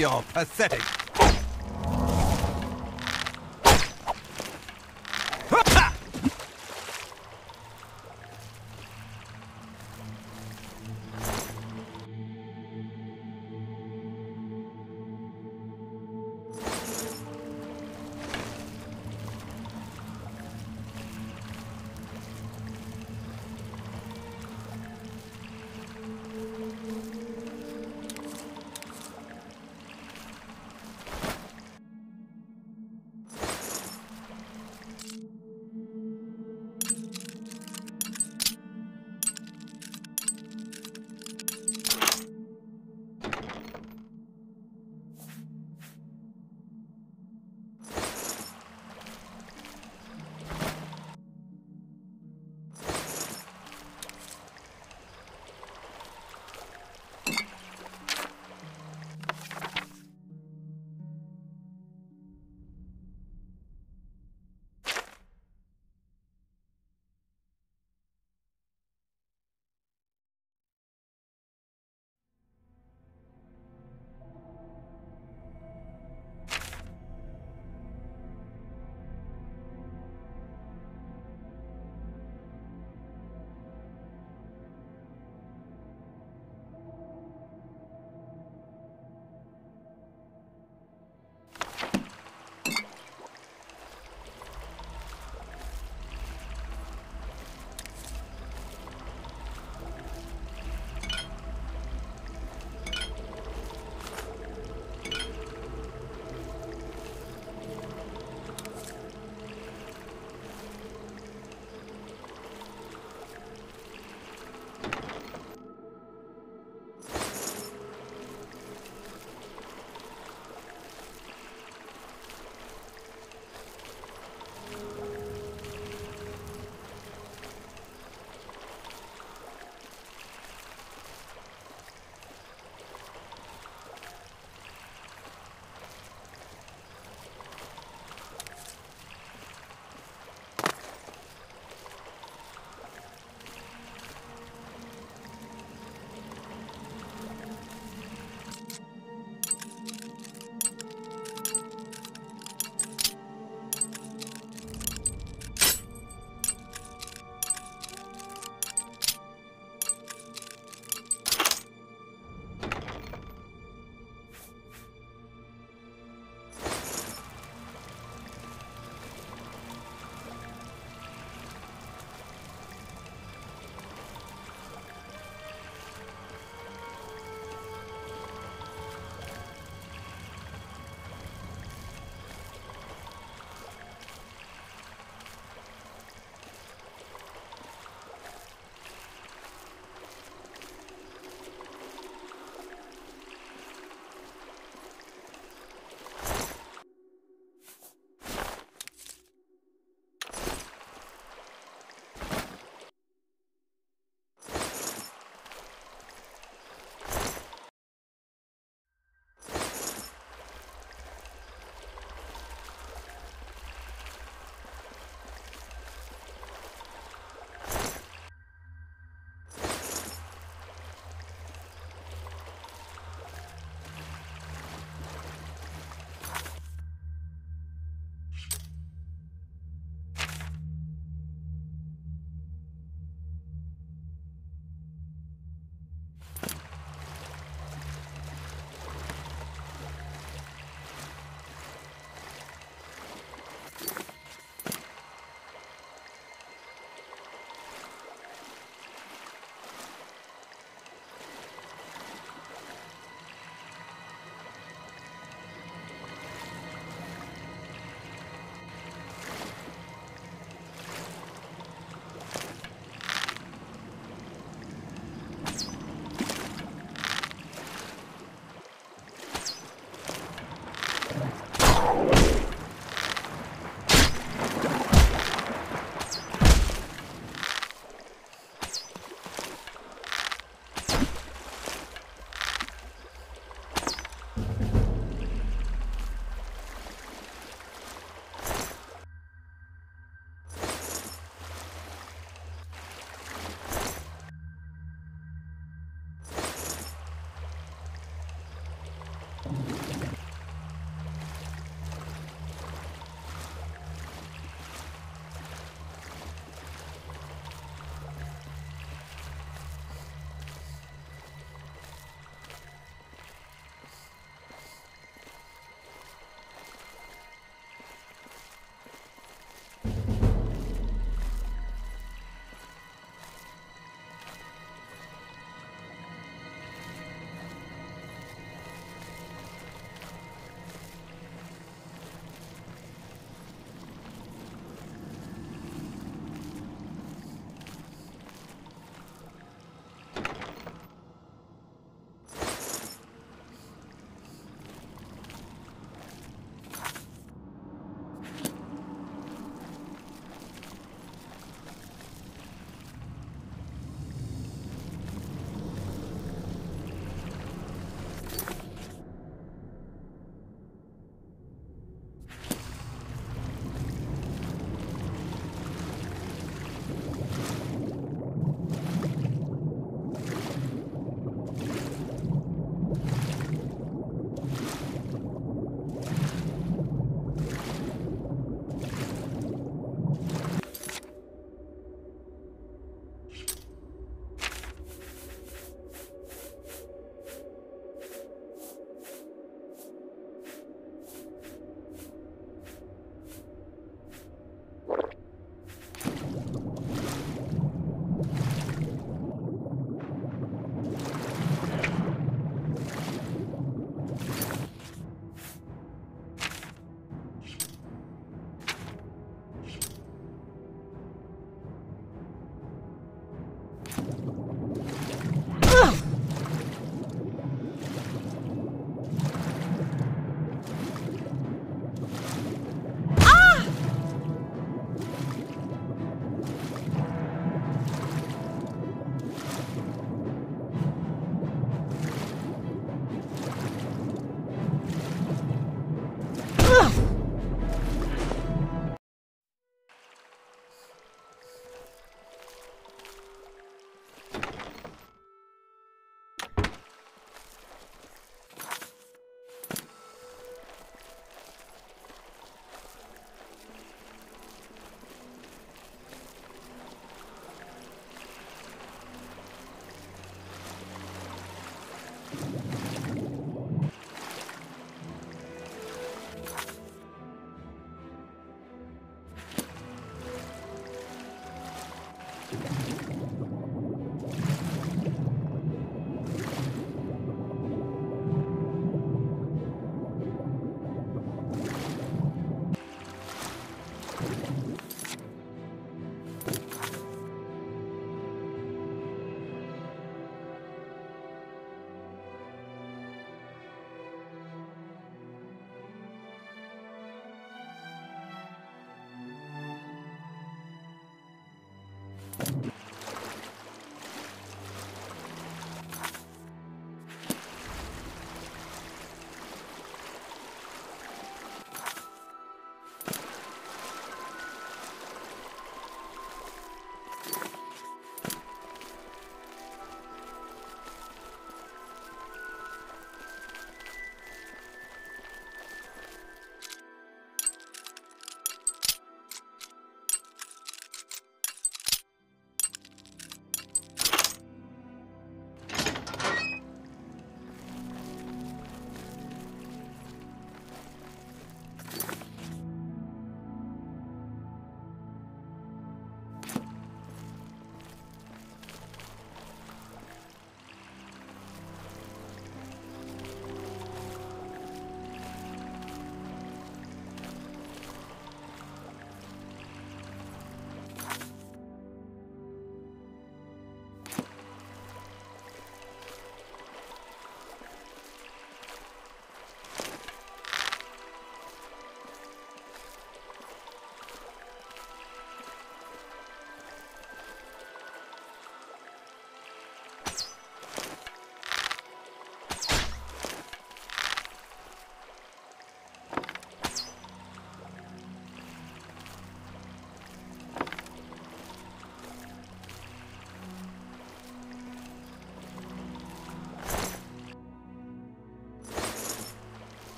You're pathetic.